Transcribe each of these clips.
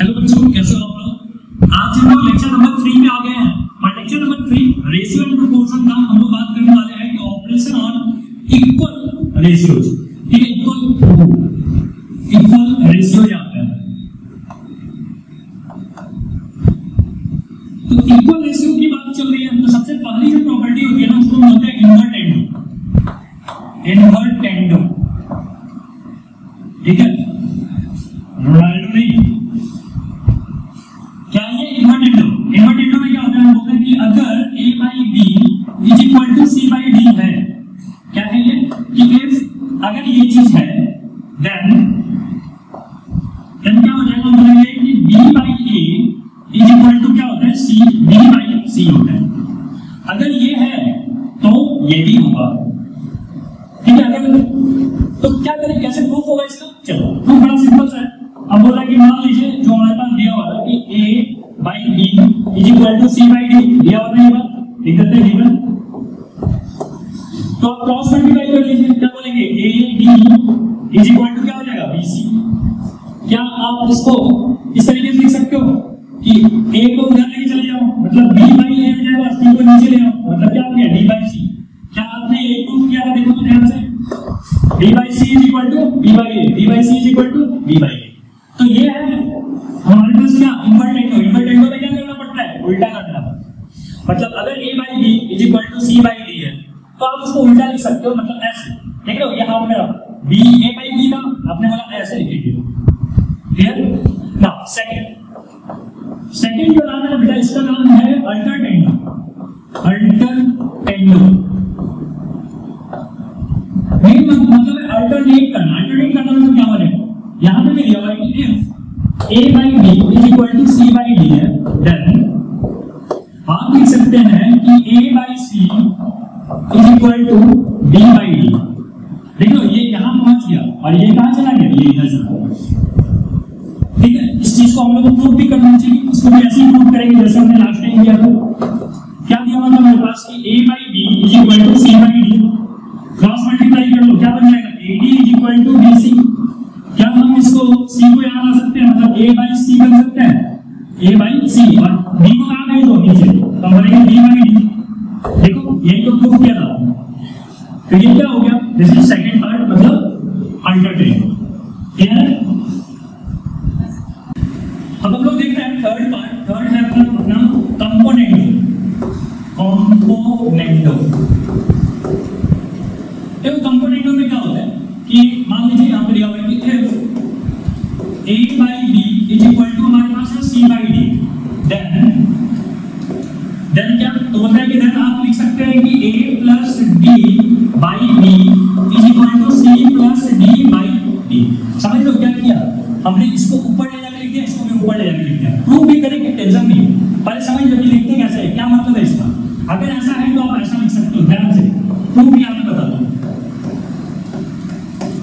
Hello बच्चों, कैसे हो आप लोग? आज हम लोग लेक्चर नंबर थ्री में आ गए हैं। और lecture number three ratio and proportion का हम लोग बात करने वाले हैं कि ऑपरेशन ऑन इक्वल रेशियो ठीक है इक्वल तो आप क्रॉस मल्टीप्लाई कर लीजिए, क्या बोलेंगे? A B is equal to क्या हो जाएगा? बी सी क्या आप इसको Bíblia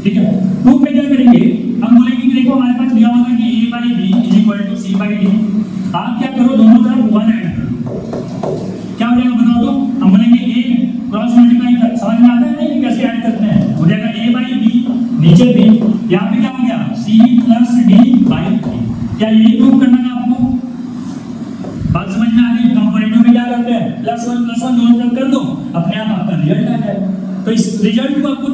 ठीक है? प्रूफ में क्या करेंगे? हम बोलेंगे कि देखो हमारे पास दिया हुआ कि a by b is equal to c by d. आप क्या करो, दोनों तरफ़ 1 ऐड करो। क्या हो जाएगा बताओ तो? हम बोलेंगे a क्रॉस मल्टीप्लाई कर। समझ में आता है नहीं कैसे ऐड करते हैं? हो जाएगा a by b, नीचे b यहाँ पे क्या हो गया? C plus d by d क्या यही प्रूफ करना है आपको? बात समझ में आ गई कंपैरेटिव में क्या करते हैं? प्लस 1 प्लस 1 दोनों तरफ़ कर दो, अपने आप आपका रिज़ल्ट आ जाएगा। तो इस रिज़ल्ट को आपको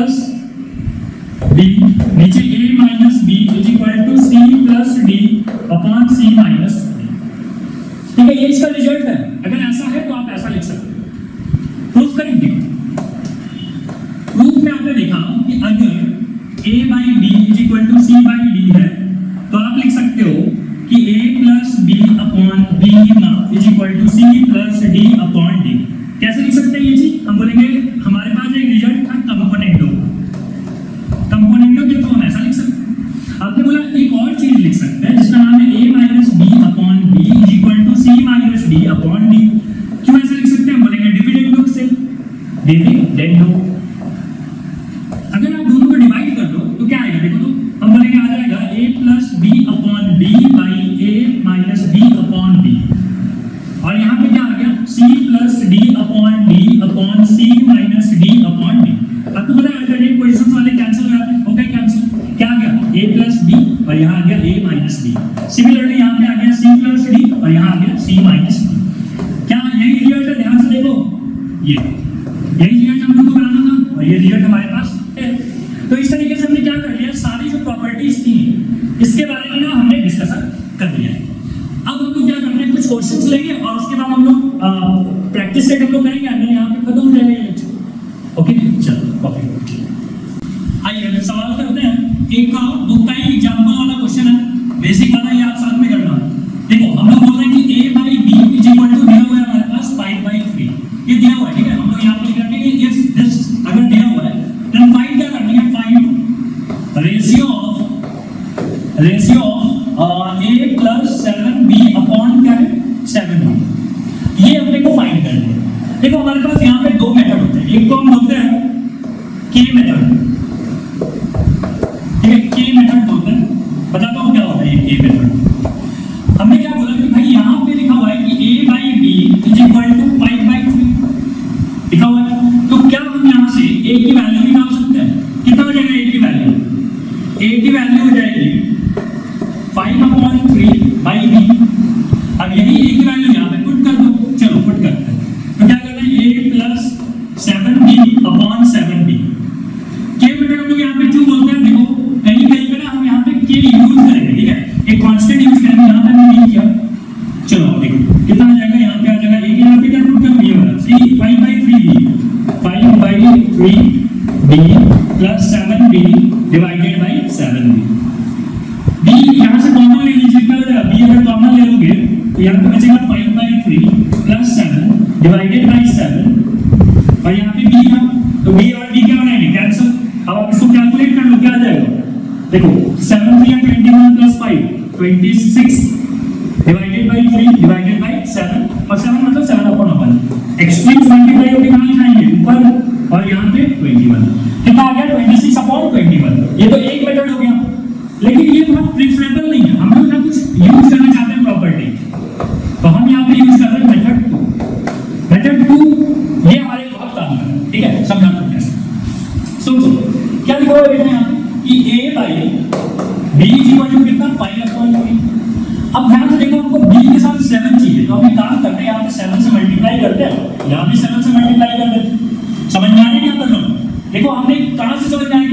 personas और यहाँ आ गया सी माइनस क्या यही क्लियर है ध्यान से देखो? ये. ए की वैल्यू हो जाएगी five upon three by B अब यही ए की वैल्यू अब ध्यान से तो देखो, हमको बी के साथ सेवन चाहिए। तो हम एक काम करते हैं, यहाँ पे सेवन से मल्टीप्लाई करते हैं। यहाँ भी सेवन से मल्टीप्लाई कर देते समझ में आने क्या? तो कर रहा देखो, हमने कहाँ से समझ में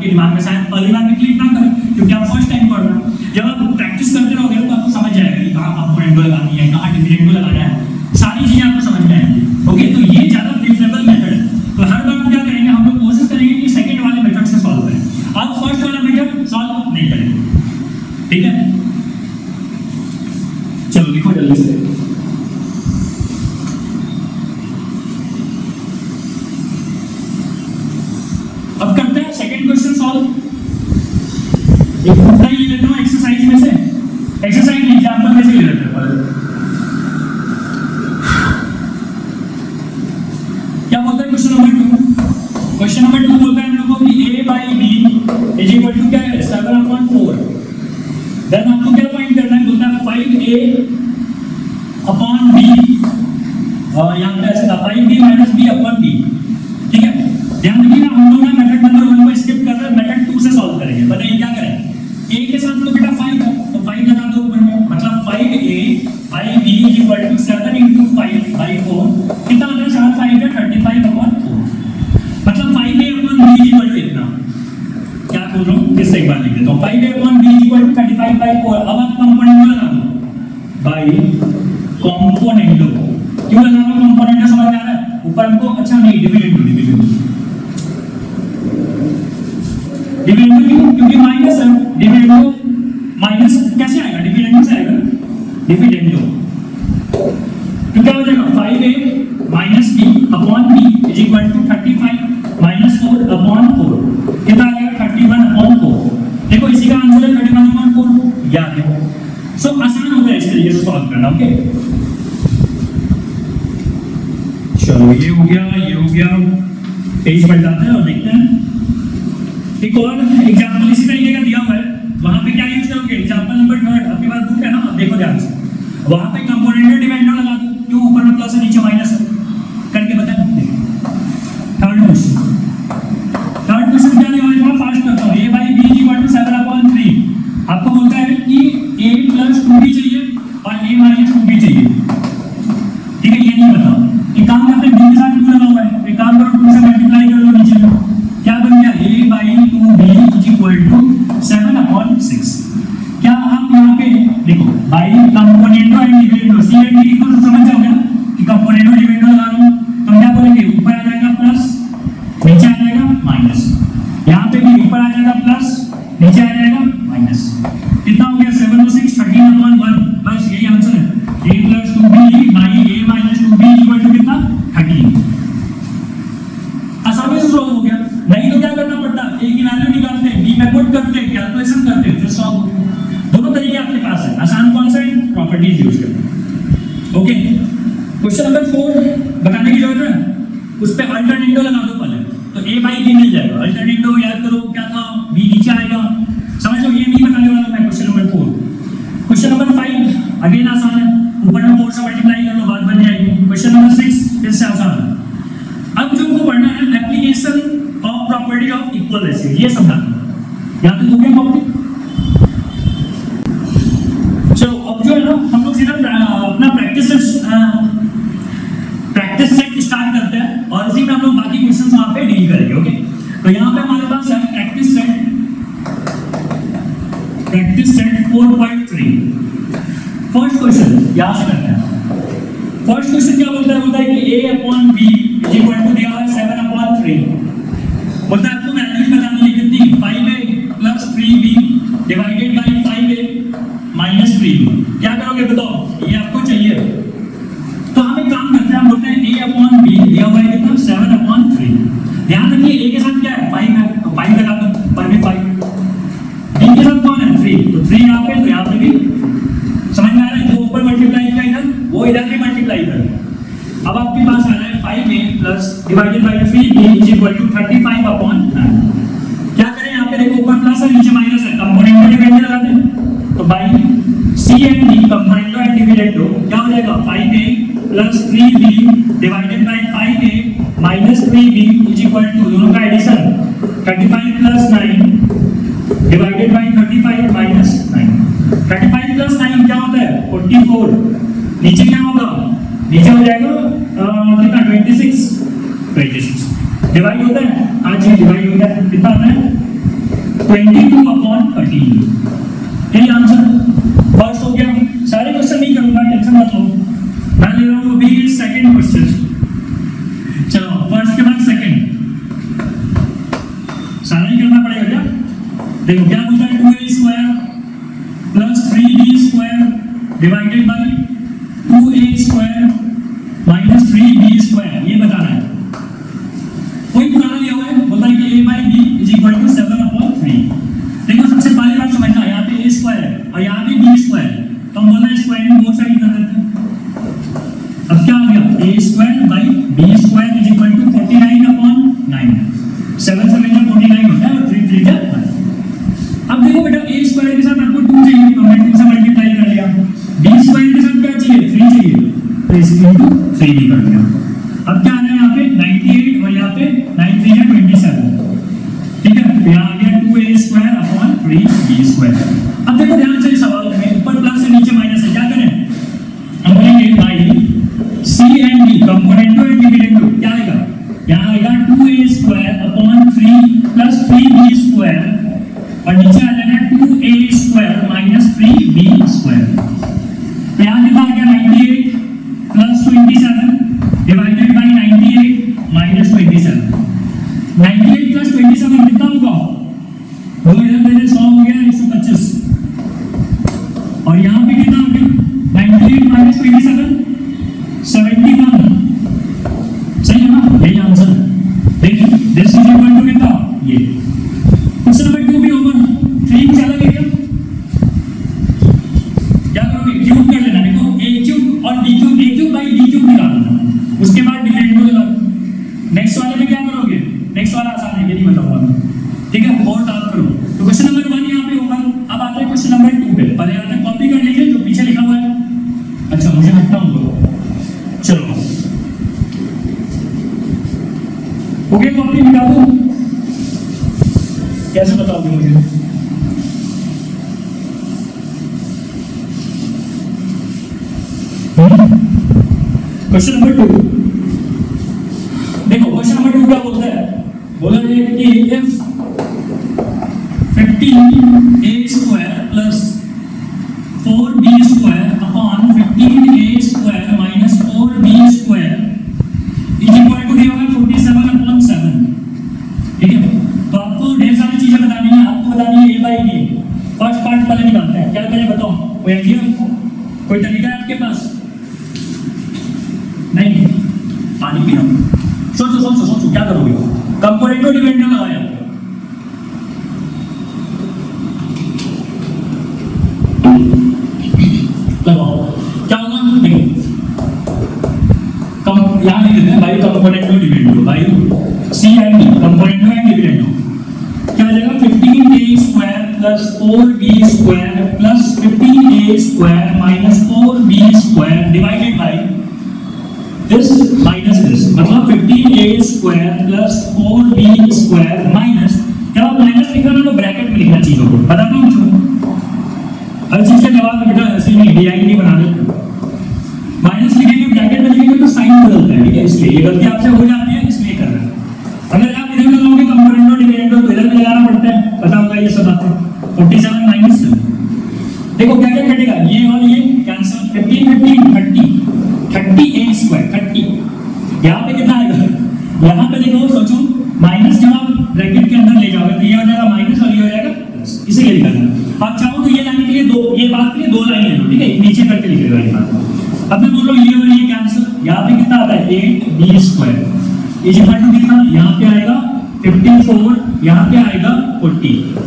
आपके दिमाग में शायद पहली बार में क्लिक ना करें, क्योंकि आप फ़र्स्ट टाइम पढ़ रहे हैं। जब आप प्रैक्टिस करते रहोगे तो आपको समझ जाएगा कि कहाँ आपको एंगल लगानी है, कहाँ डिफरेंट एंगल लगाना है। सारी चीज़ें आपको समझ में आएँगी। ओके तो ये ज़्यादा प्रिफरेबल मेथड है। तो हर बार क्या करेंगे, हम लोग कोशिश करेंगे कि सेकेंड वाले मेथड से सॉल्व करें। आप फ़र्स्ट वाला मेथड सॉल्व नहीं करेंगे। ठीक है? कॉम्पोनेंटो क्यों लगा हुआ कॉम्पोनेंटो समझ में आ रहा है? ऊपर हमको अच्छा नहीं डिविडेंड टू डिविडेंड डिविडेंड क्यों? क्योंकि माइनस है। डिविडेंड डिविडेंडो माइनस कैसे आएगा? डिविडेंड से आएगा डिविडेंडो तो क्या हो जाएगा? 5a minus b upon b is equal to thirty five minus 4 upon 4 कितना आएगा थर्टी वन अपॉन 4 देखो, इसी का आंसर है थर्टी वन अपॉन 4 याद रखो। सो आसान हो गया इस तरीके से सॉल्व करना ओके okay? ये हो गया ये हो गया पेज बढ़ जाता है और देखते हैं। एक और exam equal to seven upon six क्या आप यहाँ पे देखो, बाई कंपोनेंटो तो एंड डिविडेंडो तो सी एंड डी को तो समझ जाओ। से स्टार्ट करते हैं और इसी में हम लोग बाकी क्वेश्चन वहाँ पे डील करेंगे ओके तो यहाँ पे हमारे पास है practice set practice set 4.3 first question याद से करते हैं। फ़र्स्ट क्वेश्चन क्या बोलता है? बोलता है कि a upon b equal to दिया है 7 अपॉन 3 बोलता है प्लस नाइन क्या होता है? फोर्टी फोर नीचे क्या होगा? नीचे हो जाएगा कितना? Twenty six twenty six divide होता है, आज ये डिवाइड हो गया कितना आता है? ट्वेंटी टू अपॉन थर्टी यही आंसर फ़र्स्ट हो गया। सारे क्वेश्चन नहीं करूँगा टेंशन मत लो। मैं ले रहा हूँ अभी सेकेंड क्वेश्चन चलो फ़र्स्ट के बाद सेकेंड सारा ही करना पड़ेगा क्या? देखो, क्या Yeah, I get 2a square upon 3b square. हो गया कॉपी मिटा दो कैसे बताओगे मुझे? क्वेश्चन नंबर टू देखो क्वेश्चन नंबर टू क्या बोलता है? बोला है कि if 15 a square plus 4b square upon 15 a square minus 4b square is equal to दिया हुआ है 47 अपॉन 7 ठीक है तो आपको ढेर सारी चीज़ें बतानी है आपको बतानी है a बाई b फ़र्स्ट पार्ट पहले निकालते हैं क्या करें बताओ कोई आइडिया कोई तरीका है आपके पास नहीं पानी पीना सोचो सोचो सोचो क्या करोगे कंपोनेंटो डिपेंडेंट लगाया लगाओ क्या होगा देखो कम यहाँ लिख देते हैं भाई कंपोनेंटो डिपेंडेंट भाई C and D componendo and dependent क्या आ जाएगा 15a square plus 4b square plus 15a square minus 4b square divided by this minus this. मतलब 15a square plus 4b square minus जब आप माइनस लिख हो तो ब्रैकेट में लिखना चीज़ों को। बताता हूँ क्यों हर चीज़ का जवाब बेटा ऐसे नहीं डीआई नहीं बना देते माइनस लिखेंगे ब्रैकेट में लिखेंगे तो साइन बदलता है, ठीक है? इसलिए ये गलती आपसे हो जाती है, इसलिए कर रहे हैं। अगर आप इधर लगाओगे कंपोनेंटो डिविडेंडो तो इधर भी लगाना पड़ता है। पता ये सब बातें। फोर्टी सेवन माइनस देखो क्या क्या कटेगा ये और ये cancel thirty thirty thirty thirty A square thirty यहाँ पे कितना आएगा? यहाँ पे देखो, सोचो माइनस जब आप ब्रैकेट के अंदर ले जाओगे तो ये हो जाएगा माइनस और ये हो जाएगा प्लस इसीलिए लिखा आप चाहो तो ये लाइन के लिए दो, ये बात के लिए दो लाइन ले लो, ठीक है? नीचे करके लिखेगा ये बात। अब मैं बोल रहा हूँ, ये और ये कैंसिल यहाँ पे कितना आता है? Eight B square is equal to कितना? यहाँ पे आएगा 54 यहाँ पे आएगा 40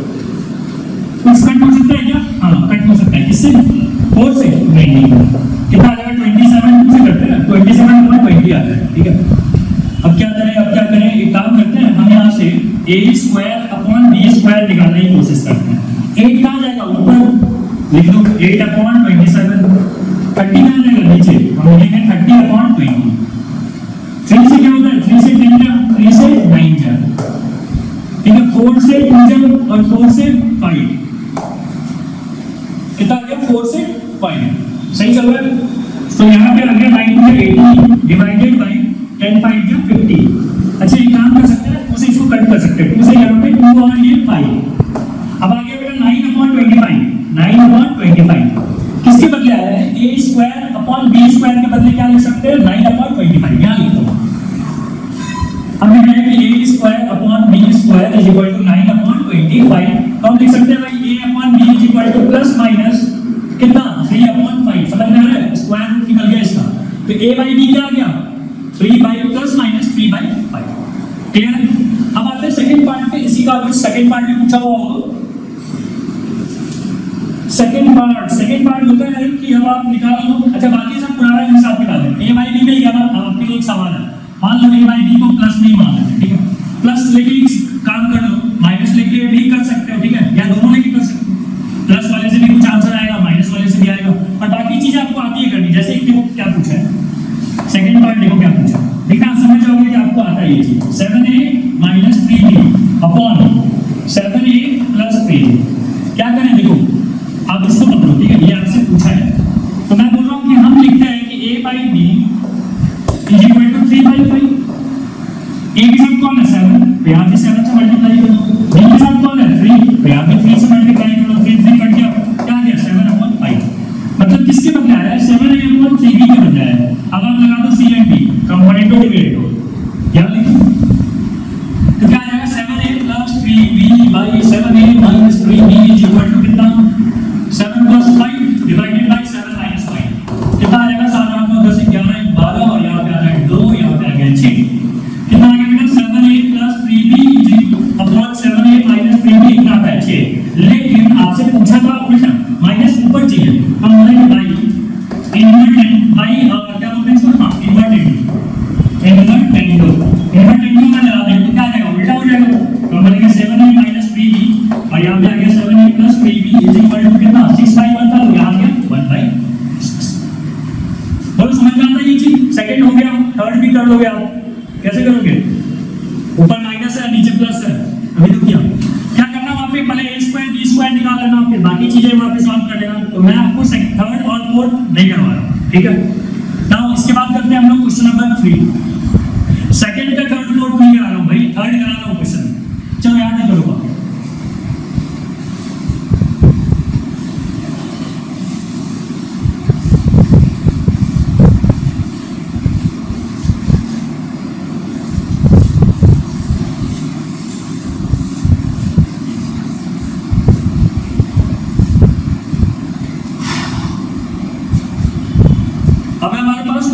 अब क्या करें, अब क्या करें? एक काम करते हैं, हम यहाँ से A square upon B square निकालने की कोशिश करते हैं। एट कहाँ जाएगा? ऊपर। लिख दो eight upon twenty seven thirty कहाँ जाएगा? नीचे। हम लिखेंगे थर्टी अपॉन ट्वेंटी थ्री से क्या होता है? थ्री से टेन जा थ्री से नाइन जा। ठीक है फोर से टू जा और फोर से फाइव कितना आ गया? फोर से फाइव सही चल रहा है तो यहाँ पे आ गया nine two eighty divided by ten five जो फिफ्टी अच्छा ये काम कर सकते हैं उसे इसको कट कर सकते हैं। टू से यहाँ पे टू और ये फाइव जब आप निकाल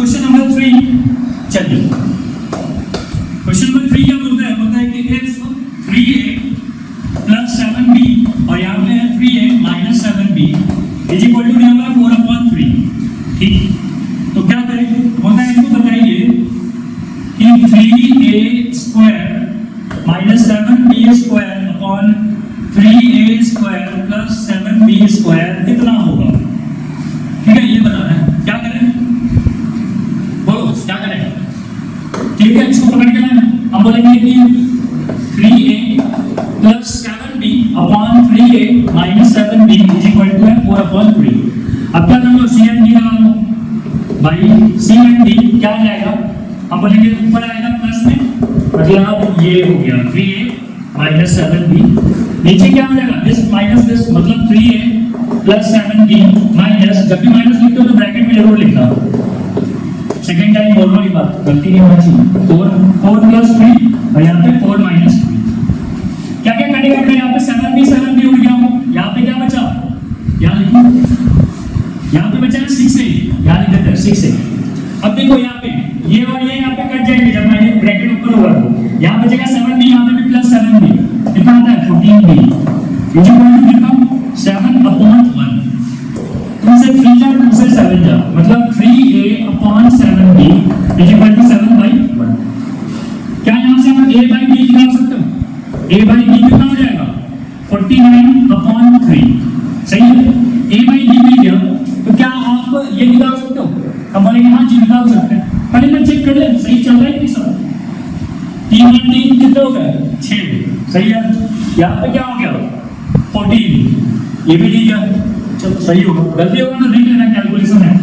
question number three. चलिए क्या हो जाएगा? दिस माइनस दिस मतलब three a plus seven b minus जब भी माइनस लिखते हो तो ब्रैकेट में ज़रूर लिखना। सेकंड टाइम बोल रहा ये बात, गलती नहीं होनी चाहिए। फोर फोर प्लस थ्री और यहाँ पे फोर माइनस थ्री क्या क्या कटेगा आपका यहाँ पे सेवन बी सेवन बी उड़ गया। यहाँ पे क्या बचा? यहाँ लिखो। यहाँ पे बचा सिक्स ए यहाँ लिख देते हैं सिक्स ए अब देखो यहाँ पे, ये और ये यहाँ पे कट जाएँगे, जब मैंने ब्रैकेट ऊपर हुआ यहाँ बचेगा सेवन बी यहाँ पे भी plus seven b tinggi. Jadi kita sehat यहाँ पे क्या हो गया फोर्टीन ये भी ठीक है चलो, सही होगा। गलती होगा तो देख लेना कैलकुलेशन है।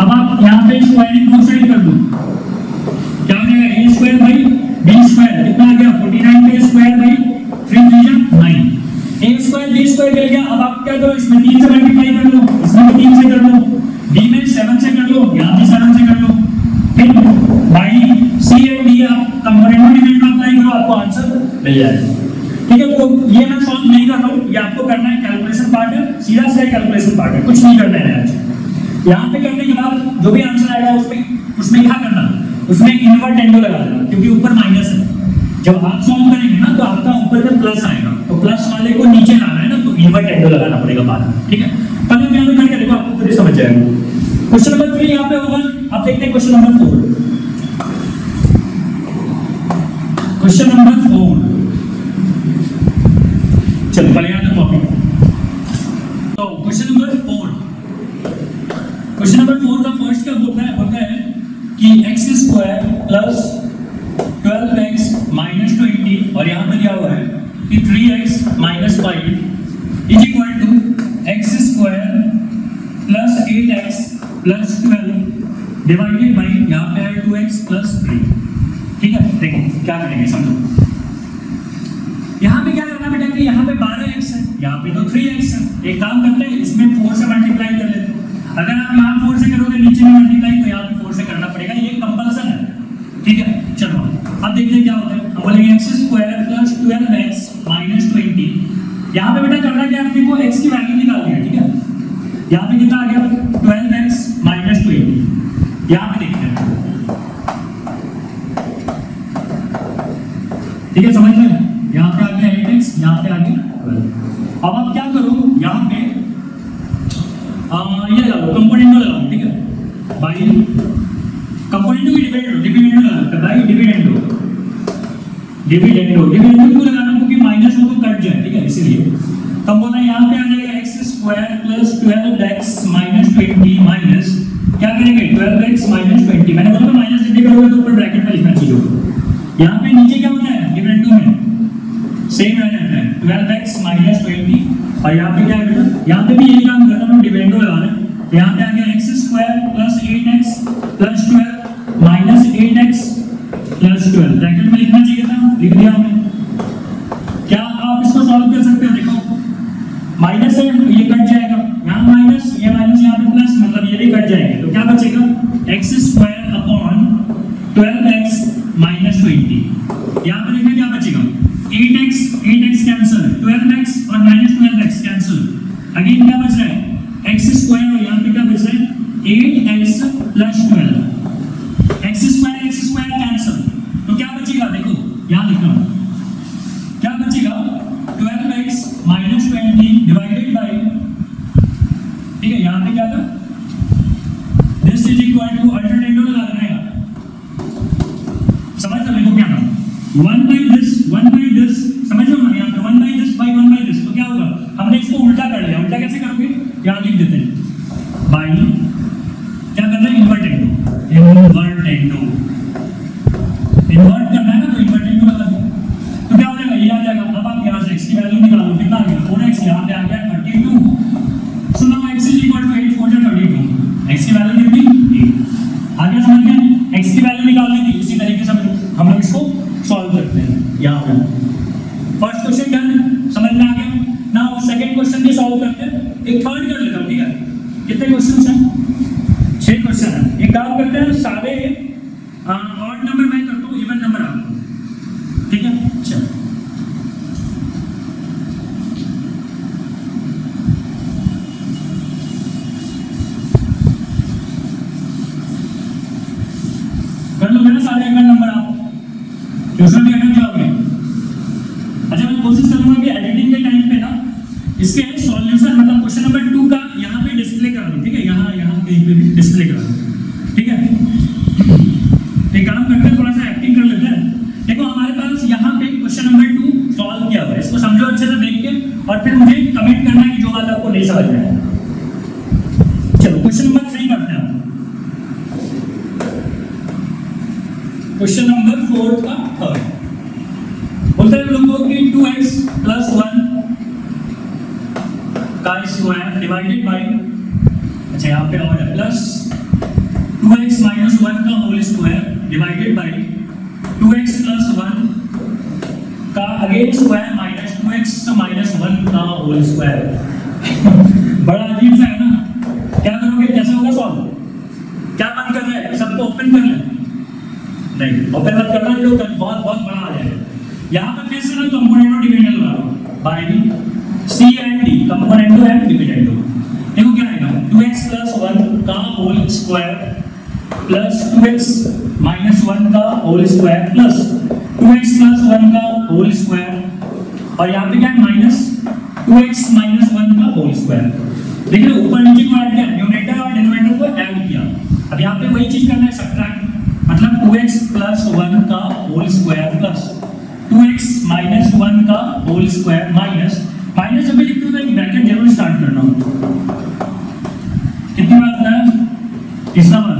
अब आप यहाँ पे स्क्वायरिंग को साइड कर दो। क्या हो जाएगा? A square by b square कितना आ गया? फोर्टी नाइन पे square by three three nine a square b square मिल गया। अब आप क्या करो? इसमें तीन से मल्टीप्लाई कर लो इसमें तीन से कर लो बी में सेवन से कर लो यहाँ भी सेवन से कर लो फिर भाई सी एंड डी आप कंपोनेंट में मल्टीप्लाई करो। आपको आंसर मिल जाएगा। पार्ट, सीधा सीधा कैलकुलेशन पार्ट है। कुछ नहीं करना है यहाँ पे करने के बाद जो भी आंसर आएगा उसमें उसमें क्या करना? उसमें इनवर्ट एंगल लगा देना, क्योंकि ऊपर माइनस है। जब आप सॉल्व करेंगे ना तो आपका ऊपर में प्लस आएगा। तो प्लस वाले को नीचे लाना है ना तो इनवर्ट एंगल लगाना पड़ेगा बाद में। ठीक है? तब हम यहाँ पे करके देखो तो आपको पूरी समझ जाएगा। क्वेश्चन नंबर थ्री यहाँ पे होगा। आप देखते हैं question number four question number four चल पहले लेते हैं अगर आप यहाँ 4 से करोगे नीचे में मल्टीप्लाई तो यहाँ पे 4 से करना पड़ेगा ये कंपल्सन है ठीक है चलो अब देखते हैं क्या होता है हम बोलेंगे x square plus twelve x minus twenty यहाँ पे बेटा करना क्या आपने को x की वैल्यू निकालनी है ठीक है यहाँ पे कितना आ गया ट्वेल्व एक्स माइनस ट्वेंटी यहाँ पे देखते हैं ठीक है समझ में यहाँ पे आ गया एट एक्स यहाँ पे आ गया अब आप क्या करो यहाँ पे आ, ये लगाओ कंपोनेंटो लगाओ ठीक है बाई कंपोनेंटो की डिविडेंडो डिविडेंडो लगाओ बाई डिविडेंडो डिविडेंडो डिविडेंडो क्यों लगाना क्योंकि माइनस हो तो कट जाए, ठीक है? इसीलिए। तो हम बोला, यहाँ पे आ जाएगा x square plus twelve x minus twenty minus क्या करेंगे? ट्वेल्व एक्स माइनस ट्वेंटी मैंने बोला माइनस जब करोगे तो ऊपर ब्रैकेट में लिखना चाहिए। यहाँ पे नीचे क्या होता है? डिविडेंडो में सेम रह जाता है। ट्वेल्व एक्स माइनस ट्वेंटी और यहाँ पे क्या है यहाँ पे भी यही काम करना हम डिविडेंडो लगा रहे हैं तो यहाँ पे आ गया x square plus eight x plus twelve minus eight x plus twelve bracket में लिखना चाहिए था लिख दिया हमने क्या आप इसको सॉल्व कर सकते हो देखो माइनस है तो ये कट जाएगा। यहाँ माइनस, ये माइनस, यहाँ पे प्लस मतलब ये भी कट जाएँगे। तो क्या बचेगा x square upon twelve x minus twenty यहाँ पे देखिए क्या बचेगा 8x 8x कैंसिल 12x और माइनस 12x कैंसिल अगेन क्या बच रहा है x स्क्वायर और यहाँ पे क्या बच रहा है 8x plus 12 x square x square cancel तो क्या बचेगा देखो यहाँ लिखा क्या बचेगा 12x माइनस 20 डिवाइडेड बाय ठीक है यहाँ पे क्या था this is equal to alternative लगा देना है समझ लो देखो क्या था one by this one by this समझ लो ना यहाँ पे one by this by one by this तो क्या होगा हमने इसको उल्टा कर लिया उल्टा कैसे करोगे यहाँ लिख देते हैं बाई क्या करना है इन्वर्टेंडो इन्वर्टेंडो इन्वर्ट करना है ना तो इन्वर्टेंडो लगा दो तो क्या हो जाएगा ये आ जाएगा अब आप यहाँ से x की वैल्यू निकालो कितना आ गया फोर एक्स यहाँ पे आ गया thirty two so now x is equal to eight four thirty two x की वैल्यू कितनी एट आगे समझ की निकालनी थी इसी तरीके से हम लोग इसको सॉल्व करते हैं। यहाँ पे। फ़र्स्ट क्वेश्चन डन समझ में आ गया? ना सेकंड क्वेश्चन भी सॉल्व करते हैं। एक थर्ड कर लेता हूँ, ठीक है? कितने क्वेश्चन हैं? छह क्वेश्चन है। एक काम करते हैं, सारे ऑड नंबर मैं करता हूँ इवन नंबर आप ठीक है चलो कर लो मेरे सारे इवन नंबर आप ट्यूशन भी अटेंड जाओगे अच्छा मैं कोशिश करूँगा कि एडिटिंग के टाइम पे ना इसके सॉल्यूशन मतलब क्वेश्चन नंबर टू का यहाँ पे डिस्प्ले करा दूँ ठीक है यहाँ यहाँ कहीं पे भी डिस्प्ले करा दूँ ठीक है एक काम करते हैं थोड़ा सा एक्टिंग कर लेते हैं देखो हमारे पास यहाँ पे क्वेश्चन नंबर टू सॉल्व किया हुआ है इसको समझो अच्छे से देख के और फिर मुझे कमेंट करना है कि जो बात आपको नहीं समझ में आया चलो क्वेश्चन नंबर थ्री करते हैं क्वेश्चन नंबर फोर का थर्ड बोलते हैं लोगों की टू एक्स प्लस वन का स्क्वायर डिवाइडेड बाई अच्छा यहाँ पे और plus two x minus one का whole square divided by two x plus one का again square minus two x minus one का होल स्क्वायर बड़ा अजीब सा है ना। क्या करोगे? कैसे होगा सॉल्व क्या मन कर रहे हैं? सबको ओपन कर लें। नहीं ओपन मत करना जो बहुत बहुत बड़ा आ जाएगा यहाँ पर फिर से ना कंपोनेंटो डिविडेंड लगा दो। By c and d componendo and dividendo देखो क्या आएगा 2x 1 का whole square plus two x minus one का whole square plus two x plus one का होल स्क्वायर और यहाँ पे क्या है? Minus two x minus one का होल स्क्वायर देखिए ऊपर नीचे को ऐड किया न्यूमरेटर और डिनोमिनेटर को ऐड किया अब यहाँ पे वही चीज़ करना है सब्ट्रैक्ट मतलब टू एक्स प्लस वन का whole square plus two x minus one का होल स्क्वायर माइनस माइनस जब भी लिखते हो तो एक ब्रैकेट ज़रूर स्टार्ट करना कितनी बार होता है तीसरा बार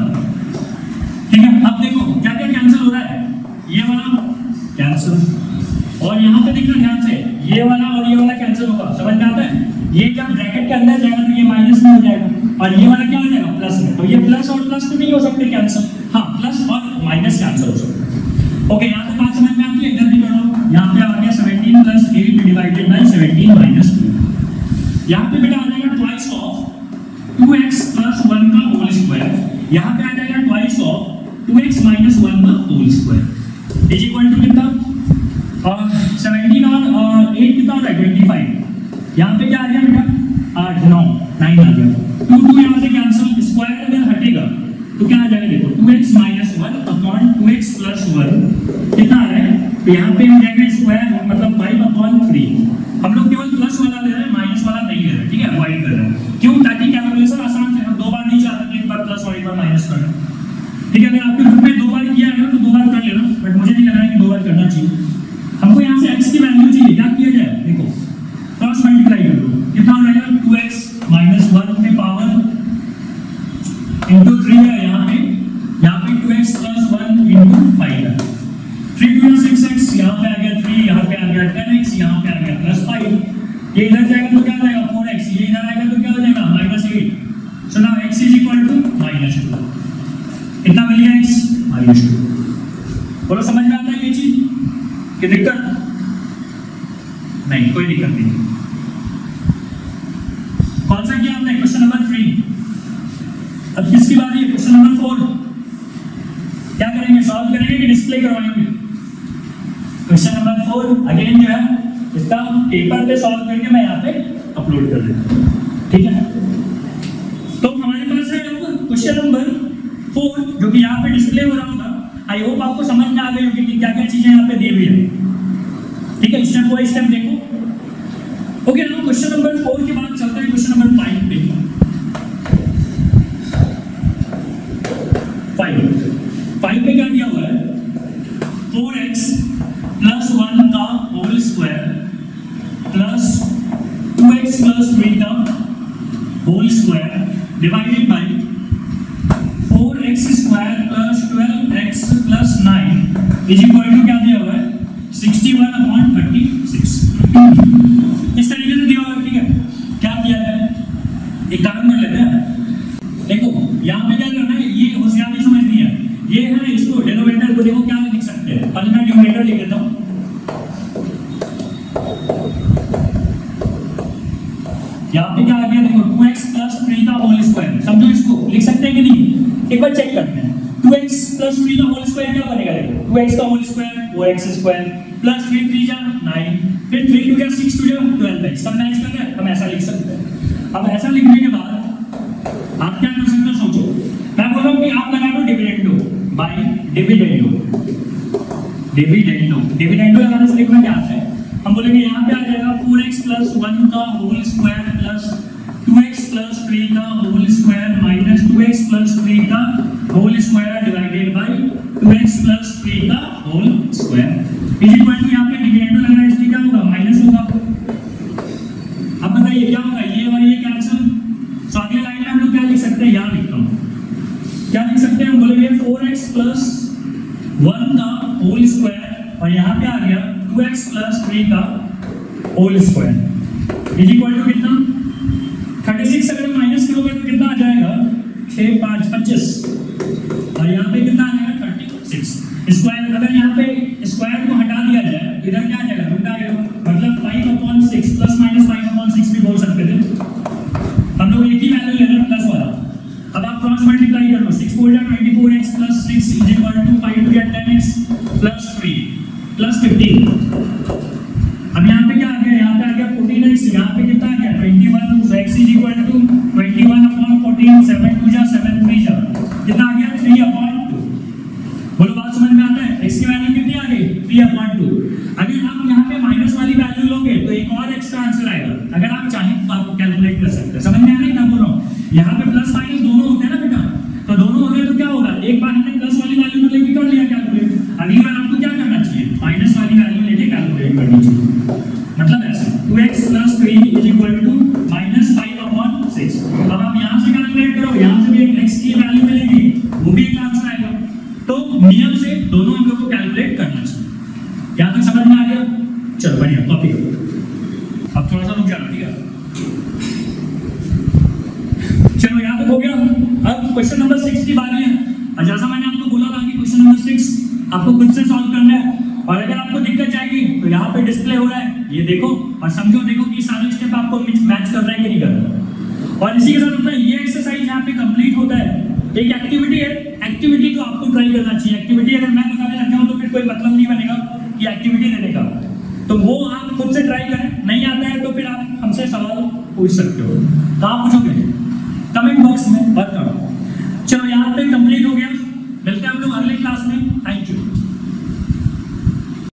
ठीक है अब देखो क्या क्या कैंसिल हो रहा है ये कैंसिल और यहाँ पे देखना ध्यान से, ये वाला और ये वाला कैंसिल होगा। समझ में आता है? ये जब ब्रैकेट के अंदर जाएगा तो ये माइनस में हो जाएगा। और ये वाला क्या हो जाएगा? प्लस में। तो ये प्लस और प्लस तो नहीं हो सकते कैंसिल हाँ प्लस और माइनस कैंसिल हो सकते ओके यहाँ पे बात समझ में आती है? इधर भी करो यहाँ पे आ गया 17 प्लस 8 डिवाइडेड बाय 17 माइनस 2 यहाँ पे बेटा आ जाएगा ट्वाइस ऑफ़ 2x प्लस 1 का होल स्क्वायर यहाँ पे आ जाएगा ट्वाइस ऑफ़ 2x माइनस 1 का whole square is equal to कितना और 17 और और 8 कितना होता है 25 यहाँ पे क्या आ गया बेटा 8 9 9 आ गया 2 2 यहाँ से कैंसिल स्क्वायर अगर हटेगा तो क्या आ जाएगा देखो 2x minus 1 upon 2x plus 1 कितना आ रहा है तो यहाँ पे हो जाएगा स्क्वायर मतलब 5 अपॉन 3 हम लोग केवल प्लस वाला ले रहे हैं माइनस वाला नहीं ले रहे ठीक है? अवॉइड कर रहे हैं। क्यों? ताकि कैलकुलेशन आसान से हम दो बार नहीं चाहते एक बार प्लस और एक बार माइनस करना ठीक है, अगर आपके ग्रुप में दो बार किया है ना तो दो बार कर लेना। बट मुझे नहीं लग रहा है कि दो बार करना चाहिए। हमको यहाँ से एक्स की वैल्यू चाहिए। क्या किया जाए? देखो क्रॉस मल्टीप्लाई कर दो कितना हो जाएगा? 2x माइनस 1 पे पावर इंटू थ्री है यहाँ पे यहाँ पे two x plus one into five है थ्री टू सिक्स एक्स यहाँ पे आ गया थ्री यहाँ पे आ गया टेन यहाँ क्या आ गया। प्लस फाइव ये इधर जाएगा तो क्या हो जाएगा? फोर एक्स ये इधर आएगा तो क्या हो जाएगा? Minus eight so now x is equal to minus two कितना मिल गया एक्स माइनस टू बोलो समझ में आता है ये चीज़ कि दिक्कत नहीं कोई दिक्कत नहीं कौन सा किया आपने क्वेश्चन नंबर थ्री अब किसकी बारी है क्वेश्चन नंबर फोर क्या करेंगे सॉल्व करेंगे कि डिस्प्ले करवाएँगे क्वेश्चन नंबर फोर अगेन जो है इसका पेपर पे सॉल्व करके मैं यहाँ पे अपलोड कर देता हूँ ठीक है तो हमारे पास है अब क्वेश्चन नंबर फोर जो कि यहाँ पे डिस्प्ले हो रहा होगा आई होप आपको समझ में आ गई होगी कि क्या क्या चीज़ें यहाँ पे दी हुई है ठीक है स्टेप बाय स्टेप देखो okay now question number four के बाद चलते हैं क्वेश्चन नंबर फाइव पे फाइव फाइव पे क्या दिया हुआ है फोर एक्स प्लस वन का whole square two x plus three का whole square divided four x square plus twelve x plus nine is equal to क्या दिया हुआ है sixty one upon thirty six इस तरीके से दिया हुआ है ठीक है क्या किया जाए एक काम कर लेते हैं देखो यहाँ पे क्या करना है ये होशियारी समझनी है ये है इसको डिनोमिनेटर को देखो क्या लिख सकते हैं पहले मैं न्यूमरेटर लिख देता हूँ यहाँ पे क्या आ गया देखो 2x प्लस थ्री का होल स्क्वायर समझो इसको लिख सकते हैं कि नहीं एक बार चेक करते हैं 2x प्लस थ्री का होल स्क्वायर क्या बनेगा देखो 2x का whole square 4x square plus three three जा 9 फिर 3 टू जा 6 टू जा 12x सब मैच कर रहे हम ऐसा लिख सकते हैं। अब ऐसा लिखने के बाद आप क्या कर सकते हो सोचो। मैं बोल रहा हूँ कि आप लगा दो डिविडेंडो बाय डिविडेंडो डिविडेंडो डिविडेंडो लगाने से लिखना क्या है? हम बोलेंगे यहाँ पे आ जाएगा 4x प्लस वन का whole square plus 2x plus three का whole square minus 2x plus three का whole square divided by 2x plus three का होल सकते समझ में आ रही है ना बोलो यहाँ पे प्लस साइन